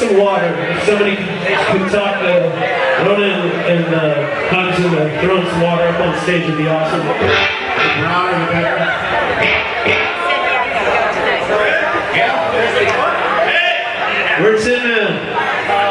some water. If somebody could talk to Rona and, and uh, and uh, throw some water up on stage would be awesome. Where's it now?